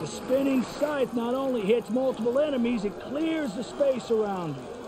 The spinning scythe not only hits multiple enemies, it clears the space around you.